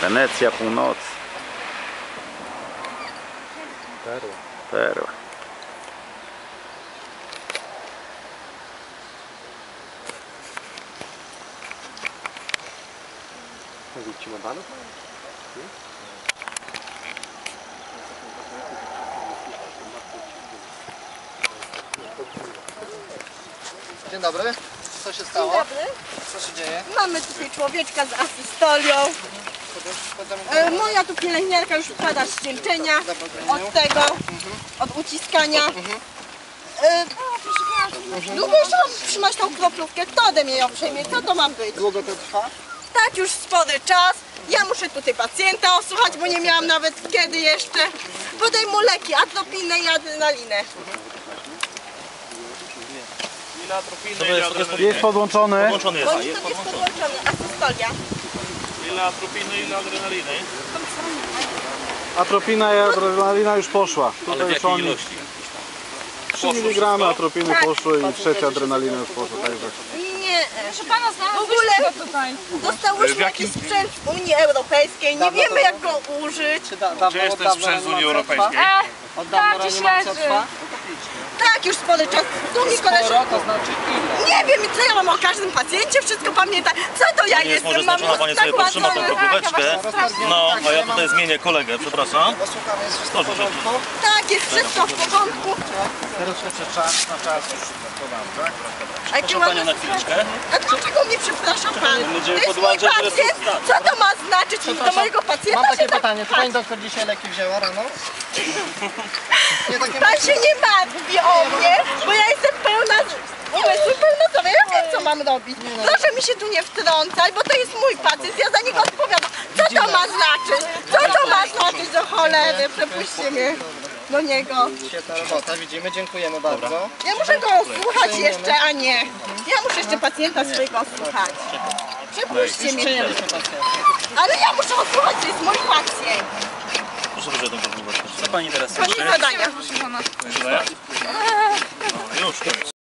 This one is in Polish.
Wenecja północy. Perła. Perła. Banów? Dzień dobry. Co się stało? Dzień dobry. Co się dzieje? Mamy tutaj człowieczka z asystolią. E, moja tu pielęgniarka już wkłada ścięczenia od tego, od uciskania. E, długo jeszcze mam trzymać tą kroplówkę? Kto ode mnie ją przejmie? Co to ma być? Długo to trwa? Tak już spory czas. Ja muszę tutaj pacjenta osłuchać, bo nie miałam nawet kiedy jeszcze. Podaj mu leki, atropinę i adrenalinę. To jest, to jest Jest podłączony. podłączony jest. Bo to jest podłączone. Ile atropiny, ile adrenaliny? Atropina i adrenalina już poszła. Ale w Tutaj jakiej ilości? 3 mg atropiny Tak. poszły i trzecia adrenalina już poszła. Także Nie, proszę pana, w ogóle dostałyśmy jakiś sprzęt z Unii Europejskiej, nie Dawno wiemy to- jak go użyć. Czy da, dawno, Gdzie jest ten sprzęt z Unii Europejskiej? Od dawna reanimacja trwa? Tak, już spory czas. Tu mi Sporo, koleżanka... to znaczy ile? Nie wiem, co ja mam o każdym pacjencie, wszystko pamiętam. Co to ja Nie jest może jestem? Mam znaczona, pani sobie potrzyma tą zakładone. kroplóweczkę. No, a ja tutaj zmienię kolegę, przepraszam. Posłuchamy, jest wszystko w porządku? Tak, jest wszystko w porządku. Teraz jeszcze czas na czas już podam, tak? A jakie Proszę panią ładne na chwileczkę. A dlaczego mnie przepraszam pan? To Będziemy jest mój podłączać pacjent. Co to ma znaczyć? Do mojego pacjenta Mam się takie tak pytanie, czy pani doktor dzisiaj leki wzięła rano? Nie, takie Pan się nie martwi o mnie, bo ja jestem pełna umysłu, pełna zdrowia. Ja wiem, co mam robić. Proszę mi się tu nie wtrącać, bo to jest mój pacjent, ja za niego odpowiadam. Co to ma znaczyć? Co to ma znaczyć do cholery? Przepuśćcie mnie do niego. Świetna robota, widzimy, dziękujemy bardzo. Ja muszę go słuchać jeszcze, a nie. Ja muszę jeszcze pacjenta swojego słuchać. Przepuśćcie mnie. Ale ja muszę słuchać, to jest mój pacjent. Proszę wyżej tą kroplóweczkę. Co pani teraz To nie zadania. Już, koniec.